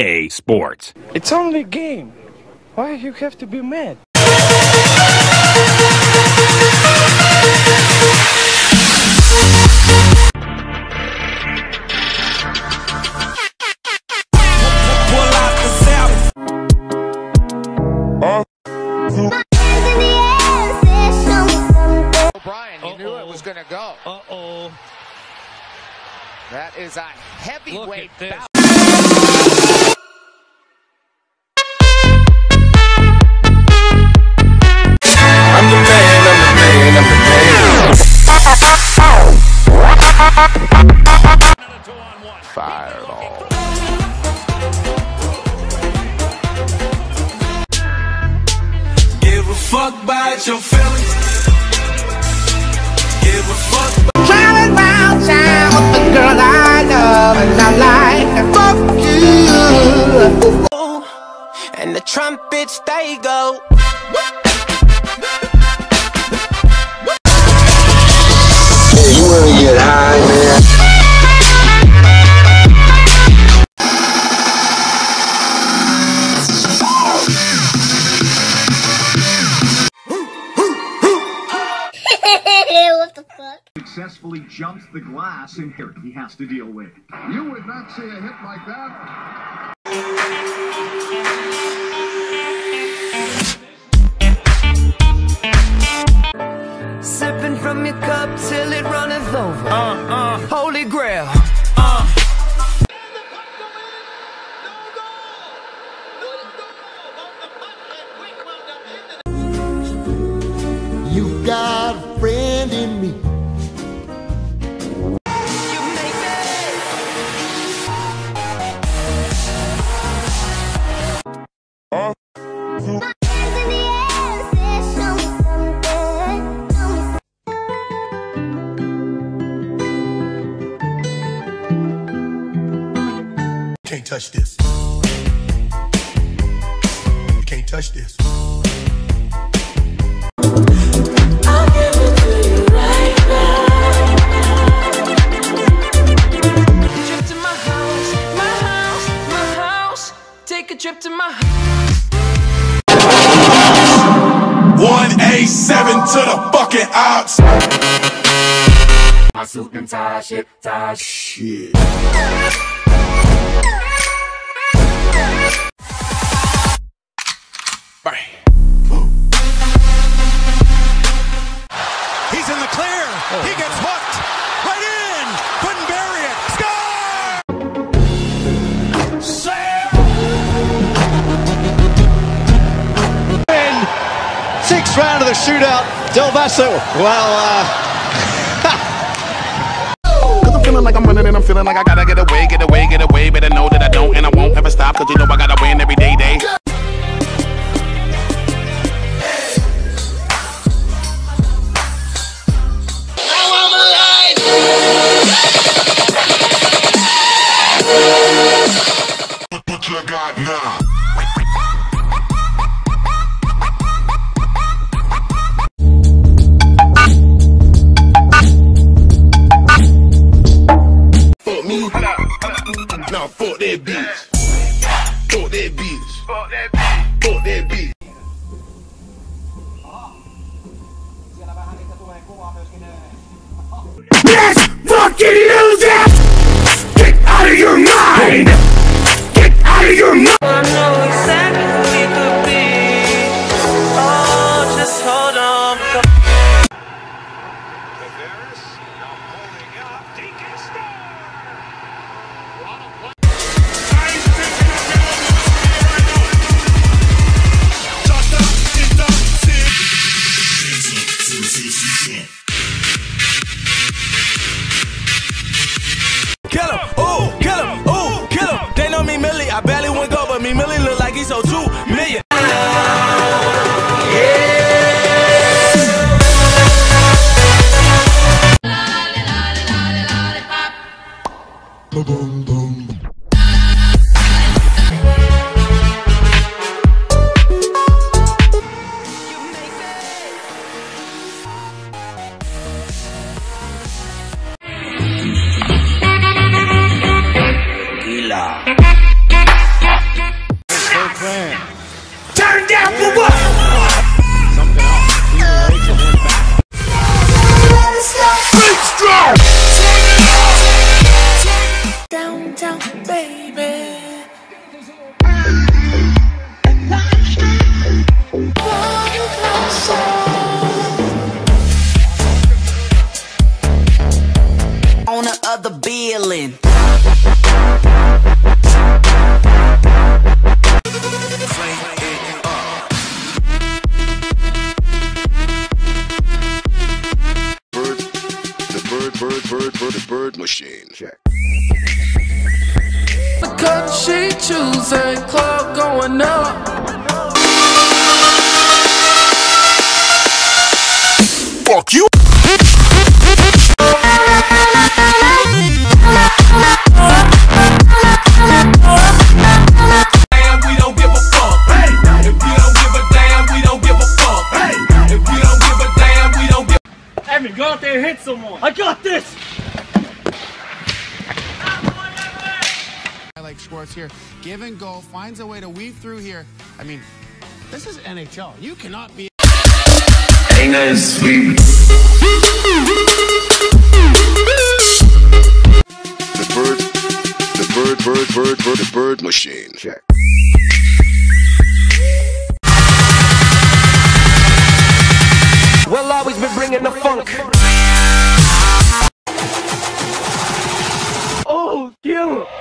EA Sports. It's only a game. Why you have to be mad? O'Brien, he knew it was going to go. Uh-oh. That is a heavyweight this. Fuck about your feelings. Give a fuck about Driving round town with the girl I love and I like her. Fuck you. And the trumpets they go. You wanna get high, man? Successfully jumps the glass and here he has to deal with. You would not see a hit like that. Can't touch this. You can't touch this. Trip to my house, my house, my house. Take a trip to my house. 187 to the fucking ops. Shit. The shootout. Del Vaso. Well, uh, Cause I'm feeling like I'm running and I'm feeling like I gotta get away, get away, get away. Better know that I don't and I won't ever stop. Cause you know I gotta win every fuck that bitch. Boom, boom. of the feeling. Bird, the bird, bird, bird, bird, bird machine. Check. The cut she choosing, club going up. Fuck you! I got this. I like Schwartz here. Give and go, finds a way to weave through here. I mean, this is NHL. You cannot be. Ain't nothing sweet. The bird, the bird, bird, bird, bird, the bird machine. Check. you!